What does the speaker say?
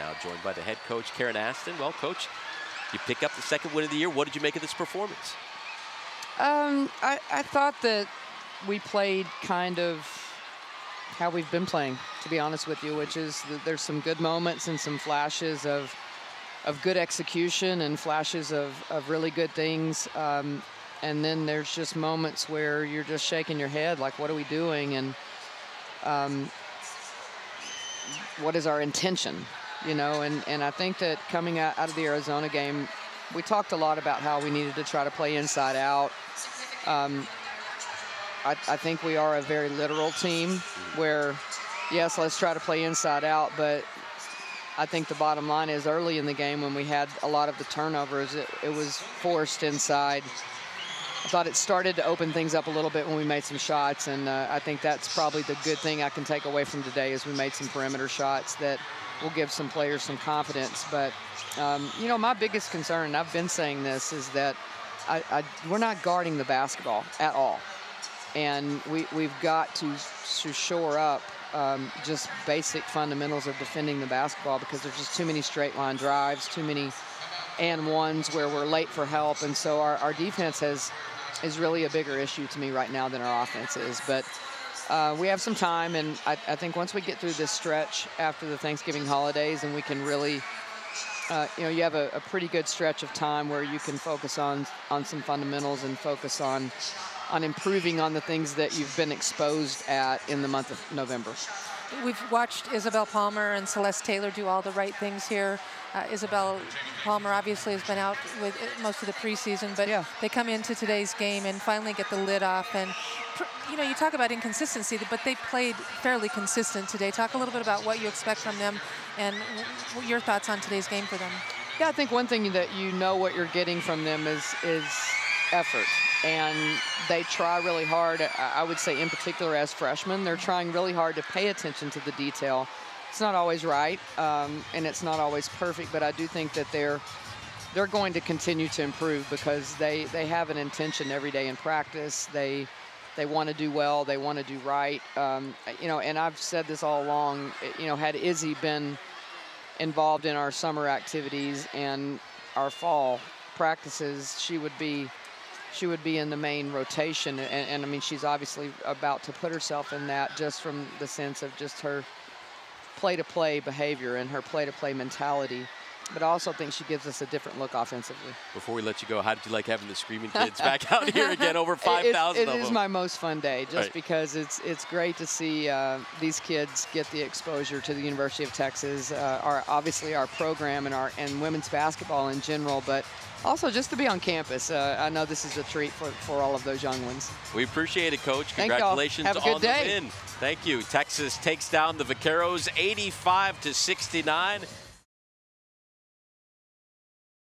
now, joined by the head coach, Karen Aston. Well, coach, you pick up the second win of the year. What did you make of this performance? Um, I, I thought that we played kind of how we've been playing, to be honest with you, which is that there's some good moments and some flashes of of good execution and flashes of, of really good things. Um, and then there's just moments where you're just shaking your head, like, what are we doing? And um, what is our intention? You know, and, and I think that coming out, out of the Arizona game, we talked a lot about how we needed to try to play inside out. Um, I, I think we are a very literal team where, yes, let's try to play inside out, but I think the bottom line is early in the game when we had a lot of the turnovers, it, it was forced inside. I thought it started to open things up a little bit when we made some shots, and uh, I think that's probably the good thing I can take away from today is we made some perimeter shots that will give some players some confidence. But, um, you know, my biggest concern, and I've been saying this, is that I, I, we're not guarding the basketball at all. And we, we've got to, to shore up um, just basic fundamentals of defending the basketball because there's just too many straight line drives, too many and ones where we're late for help. And so our, our defense has is really a bigger issue to me right now than our offense is. But uh, we have some time, and I, I, think once we get through this stretch after the Thanksgiving holidays and we can really, uh, you know, you have a, a pretty good stretch of time where you can focus on, on some fundamentals and focus on on improving on the things that you've been exposed at in the month of November. We've watched Isabel Palmer and Celeste Taylor do all the right things here. Uh, Isabel Palmer obviously has been out with most of the preseason, but yeah. they come into today's game and finally get the lid off. And, you know, you talk about inconsistency, but they played fairly consistent today. Talk a little bit about what you expect from them and your thoughts on today's game for them. Yeah, I think one thing that you know what you're getting from them is, is effort and they try really hard. I would say, in particular, as freshmen, they're trying really hard to pay attention to the detail. It's not always right, um, and it's not always perfect, but I do think that they're they're going to continue to improve because they they have an intention every day in practice. They they want to do well. They want to do right. Um, you know, and I've said this all along. You know, had Izzy been involved in our summer activities and our fall practices, she would be she would be in the main rotation. And, and, I mean, she's obviously about to put herself in that just from the sense of just her play-to-play behavior and her play-to-play mentality. But I also think she gives us a different look offensively. Before we let you go, how did you like having the screaming kids back out here again? Over 5,000 It, it is my most fun day, just right. because it's it's great to see uh, these kids get the exposure to the University of Texas. Uh, our obviously our program and our and women's basketball in general, but also just to be on campus. Uh, I know this is a treat for, for all of those young ones. We appreciate it, Coach. Congratulations Have a good on day. the win. Thank you. Texas takes down the Vaqueros 85 to 69.